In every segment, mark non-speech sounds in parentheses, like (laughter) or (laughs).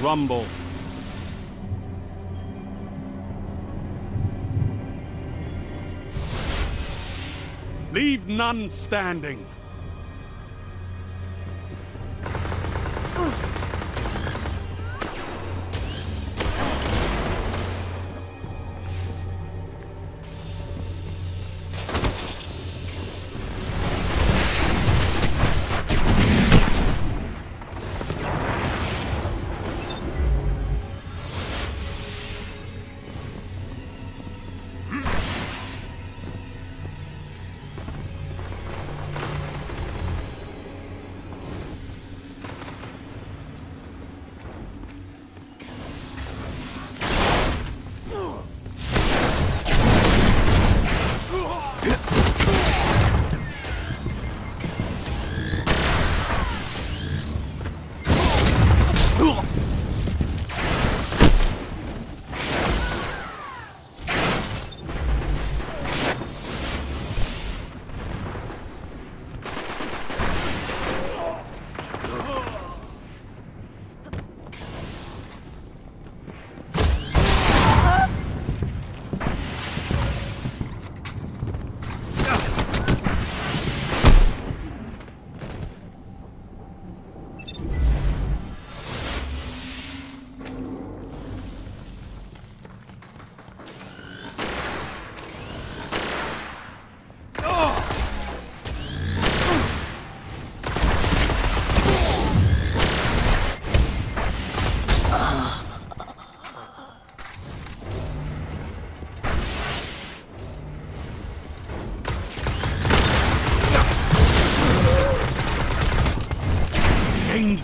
rumble. Leave none standing.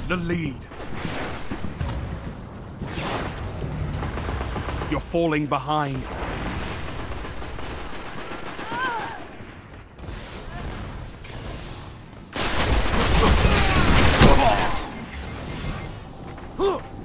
The lead. You're falling behind. (laughs)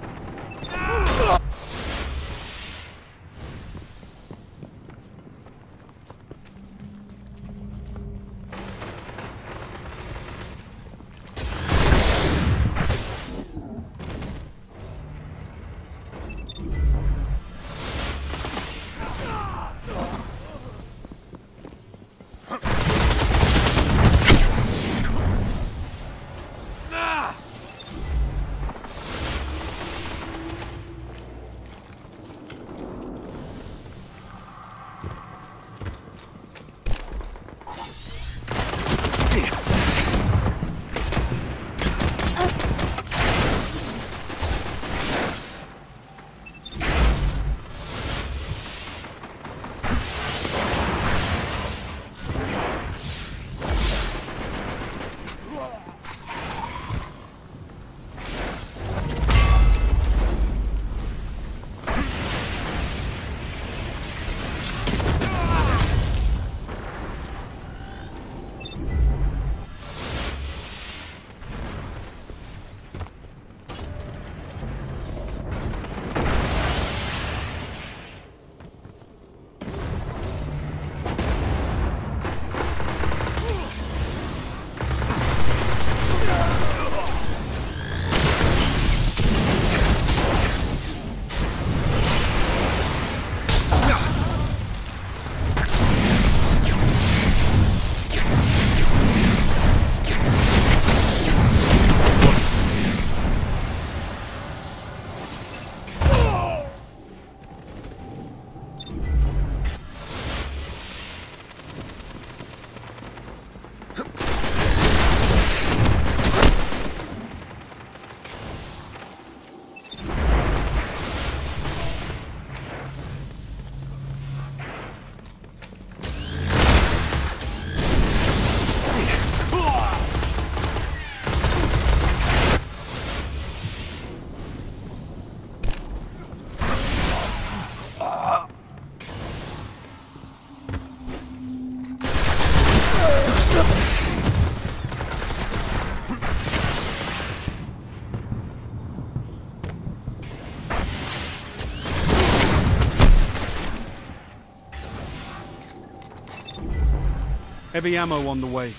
Heavy ammo on the way.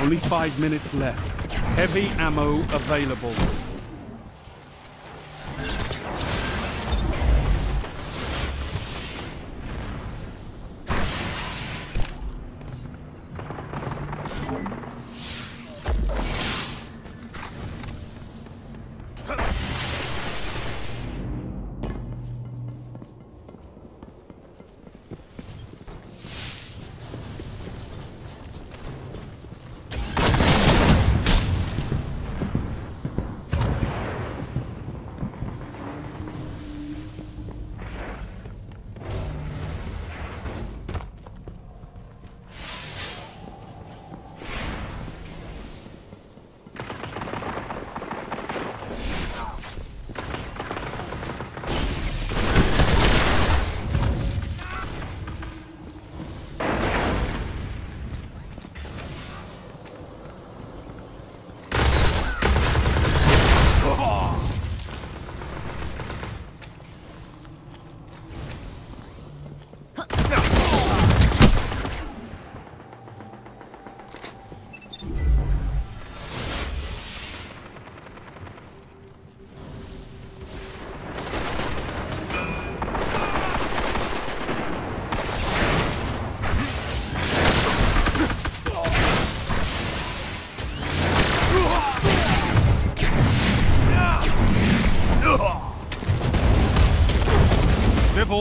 Only five minutes left. Heavy ammo available.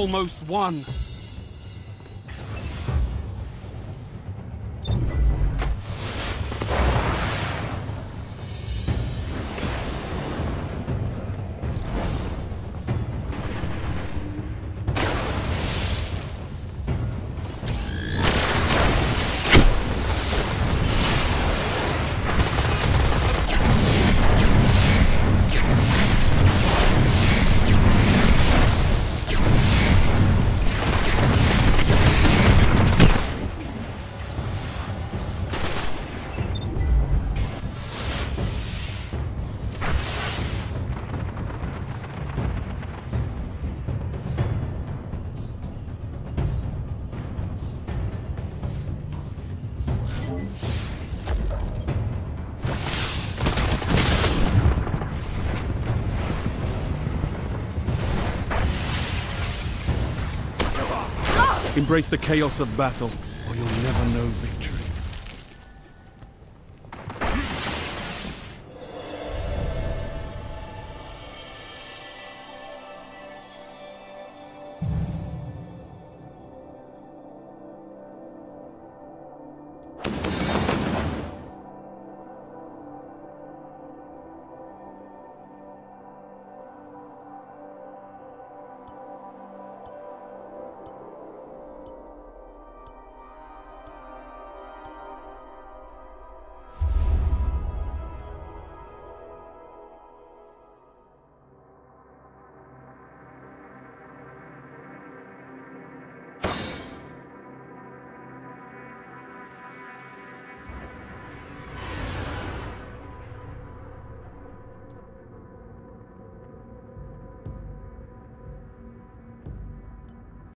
Almost won. Embrace the chaos of battle, or you'll never know victory.